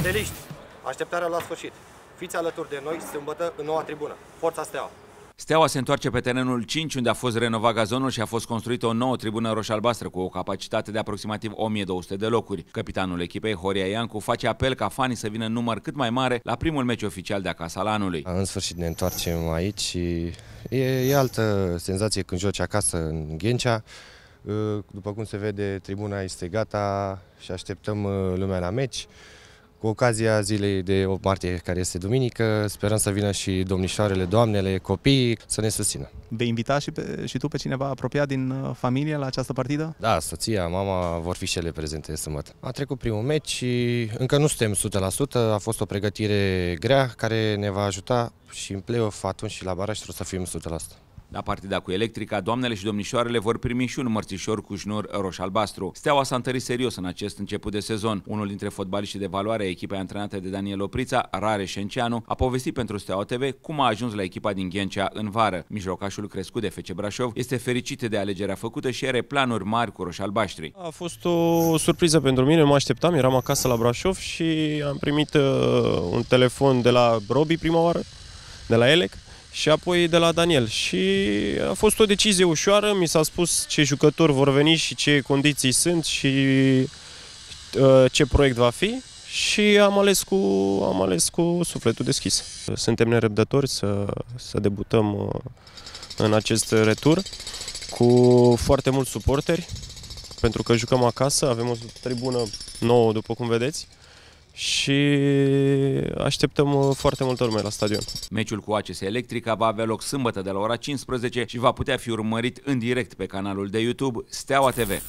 Steliști, așteptarea la sfârșit. Fiți alături de noi sâmbătă în noua tribună. Forța Steaua! Steaua se întoarce pe terenul 5, unde a fost renovat gazonul și a fost construită o nouă tribună roș-albastră cu o capacitate de aproximativ 1200 de locuri. Capitanul echipei, Horia Iancu, face apel ca fanii să vină în număr cât mai mare la primul meci oficial de acasă al anului. În sfârșit ne întoarcem aici și e, e altă senzație când joci acasă în Ghencea. După cum se vede, tribuna este gata și așteptăm uh, lumea la meci. Cu ocazia zilei de 8 martie, care este duminică, sperăm să vină și domnișoarele, doamnele, copiii să ne susțină. Vei invita și, pe, și tu pe cineva apropiat din uh, familie la această partidă? Da, soția, mama vor fi și ele prezente sâmbătă. A trecut primul meci și încă nu suntem 100%, a fost o pregătire grea care ne va ajuta și în play-off atunci și la baraj trebuie să fim 100%. La partida cu Electrica, doamnele și domnișoarele vor primi și un mărțișor cu șnur roș-albastru. Steaua s-a întărit serios în acest început de sezon. Unul dintre fotbaliștii de valoare a echipei antrenate de Daniel Oprița, Rare Șenceanu, a povestit pentru Steaua TV cum a ajuns la echipa din Ghencea în vară. Mijlocașul crescut de FC Brașov este fericit de alegerea făcută și are planuri mari cu roș-albaștri. A fost o surpriză pentru mine, mă așteptam, eram acasă la Brașov și am primit uh, un telefon de la Robi prima oară, de la Elec, și apoi de la Daniel. Și a fost o decizie ușoară, mi s-a spus ce jucători vor veni și ce condiții sunt și uh, ce proiect va fi și am ales cu, am ales cu sufletul deschis. Suntem nerăbdători să, să debutăm uh, în acest retur cu foarte mulți suporteri, pentru că jucăm acasă, avem o tribună nouă, după cum vedeți, și așteptăm uh, foarte multă lume la stadion. Meciul cu ACS Electrica va avea loc sâmbătă de la ora 15 și va putea fi urmărit în direct pe canalul de YouTube Steaua TV.